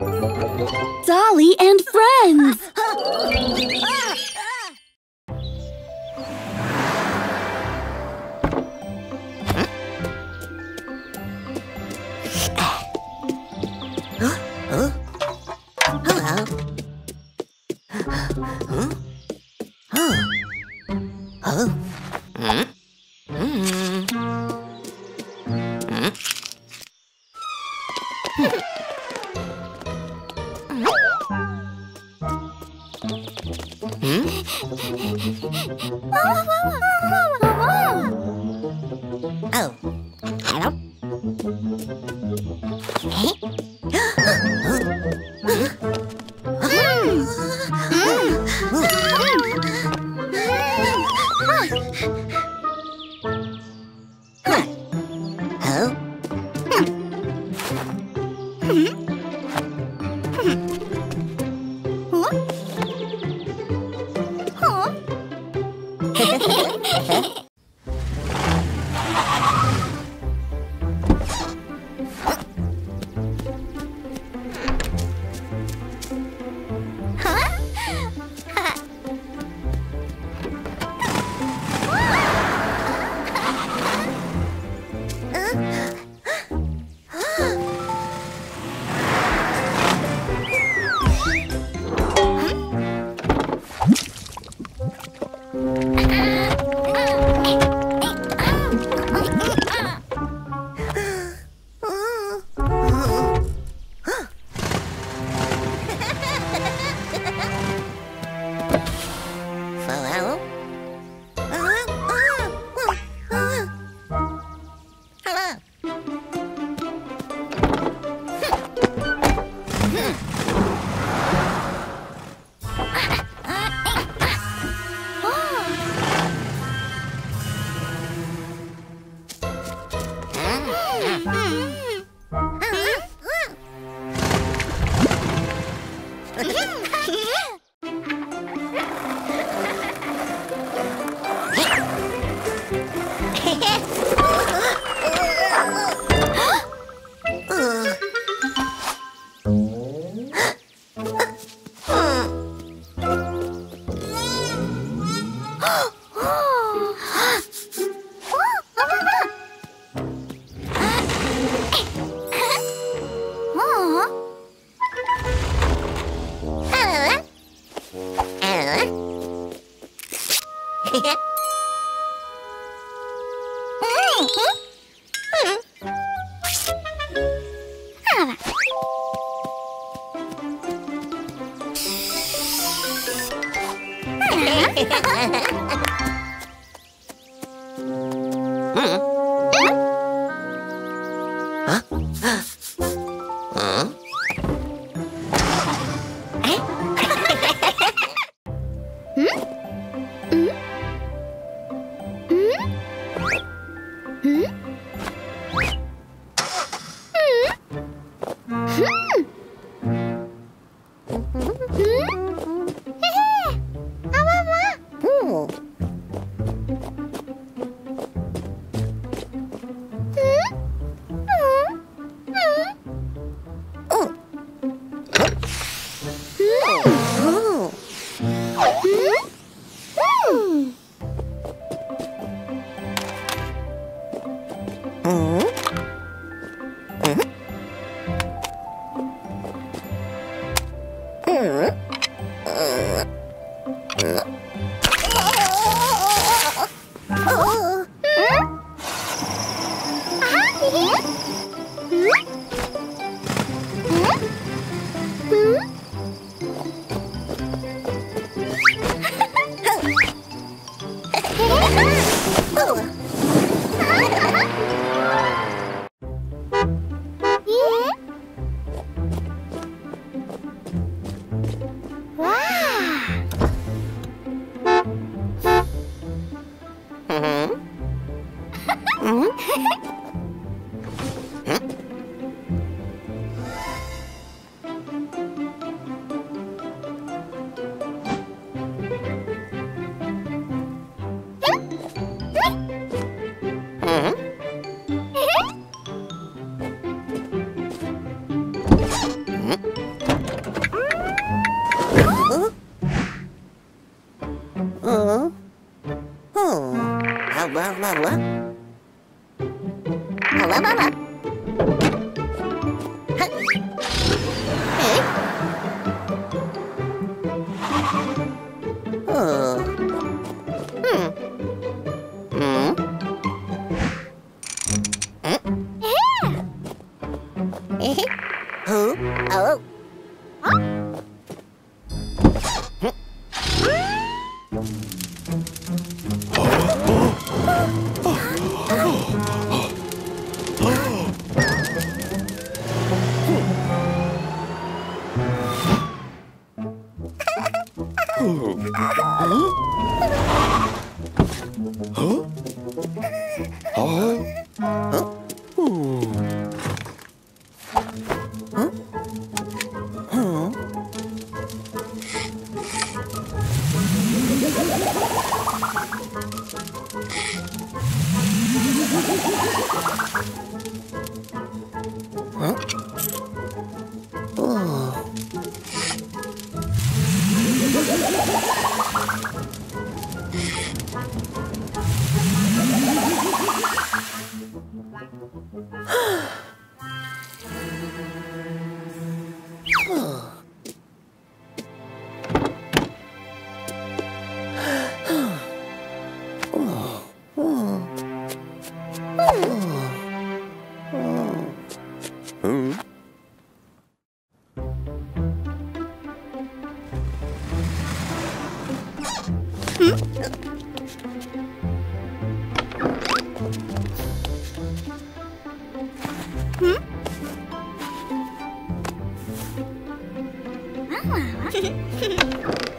Dolly and friends! Huh? 洋娃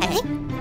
哎？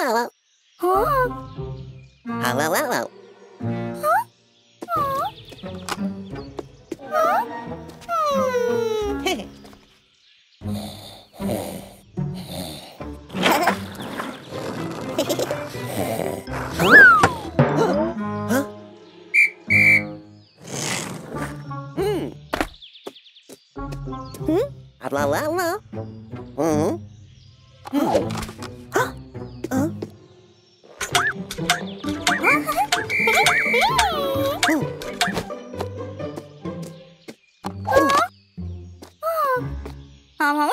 Hello. Hello, hello. Hello, Mama,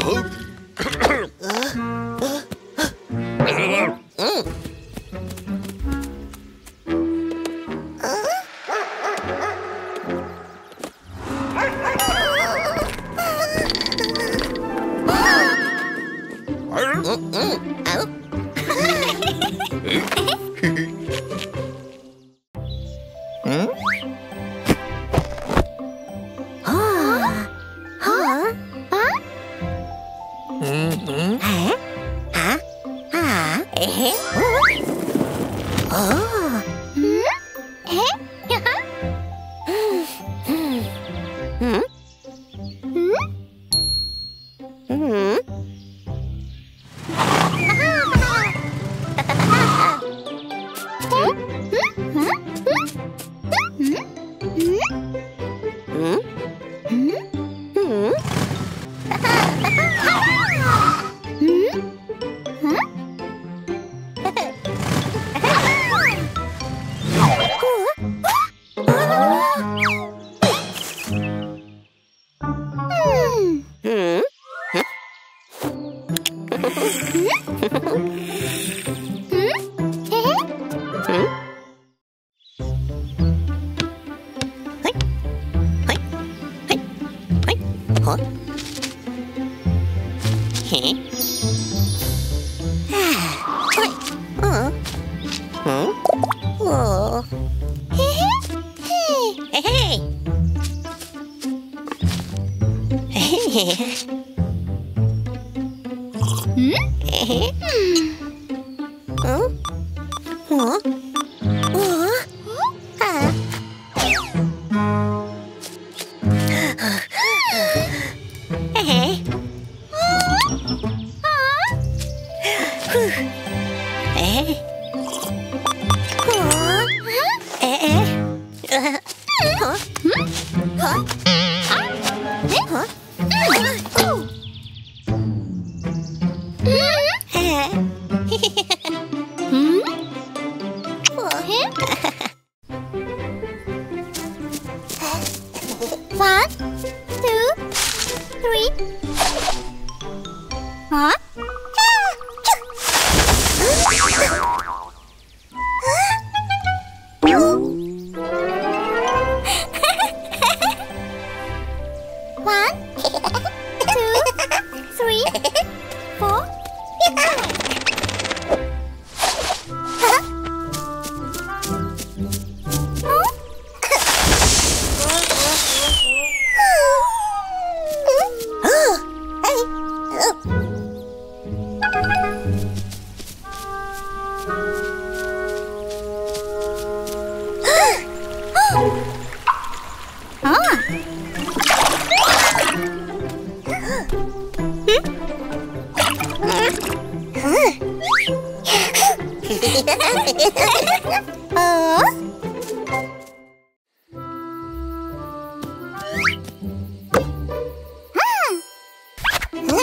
Mm-mm. hehehe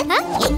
な？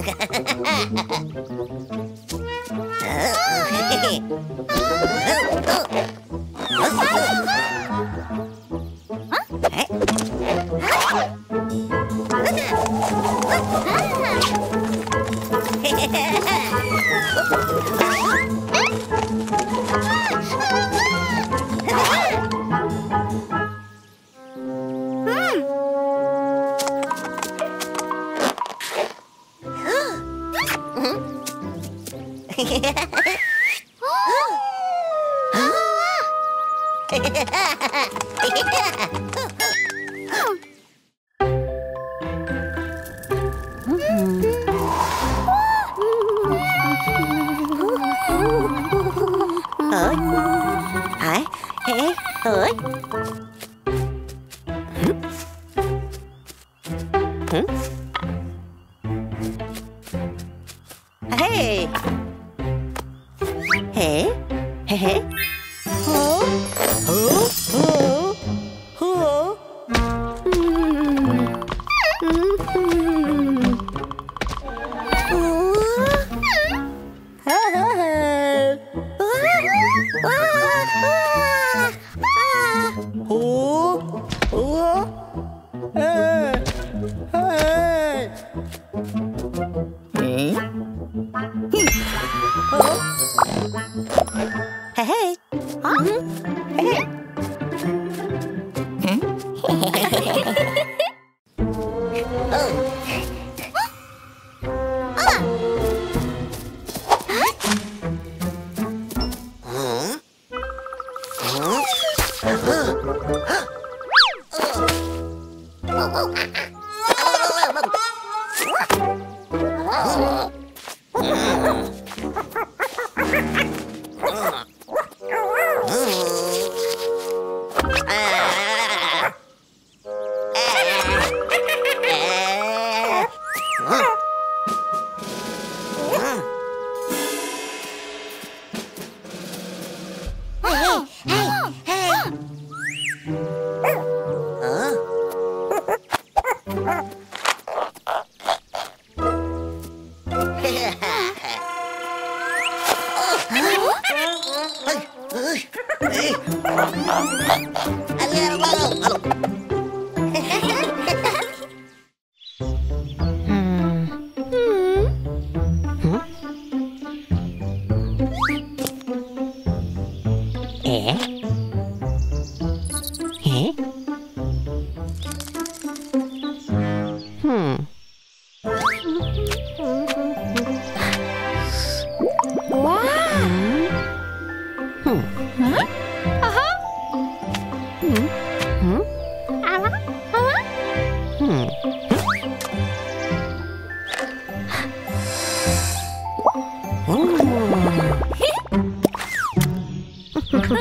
Ơi 哎，哎，嗯嗯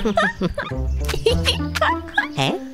Hả?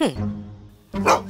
Hmm. Hello?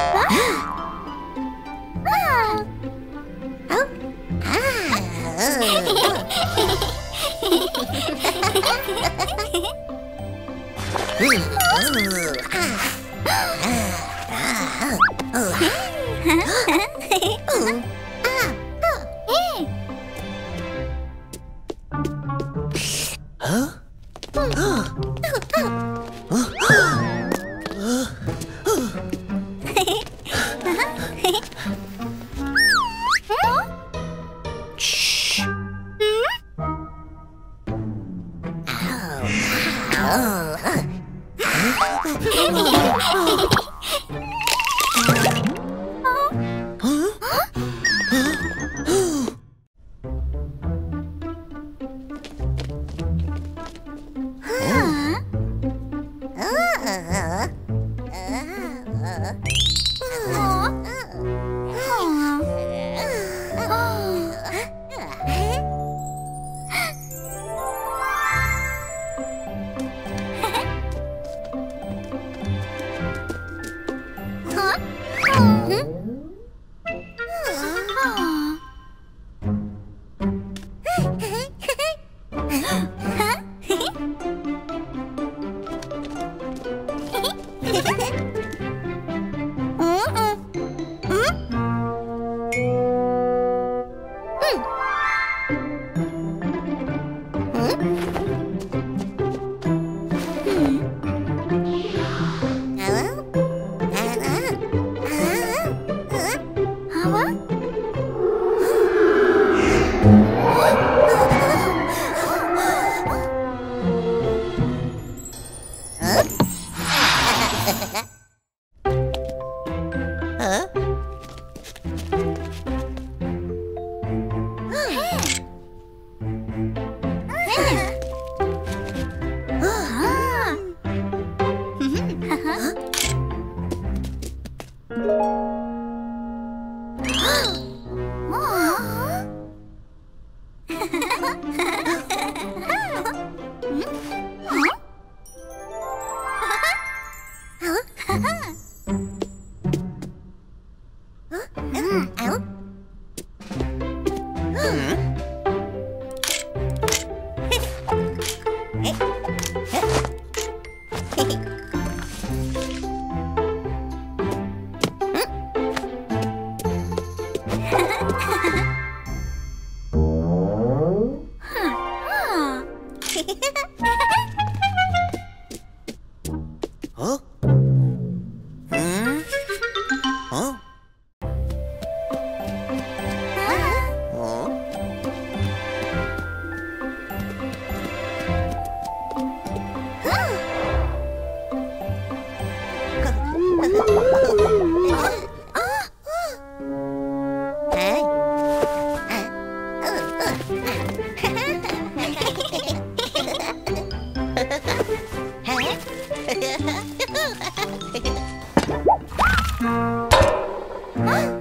Huh? え? Hmm.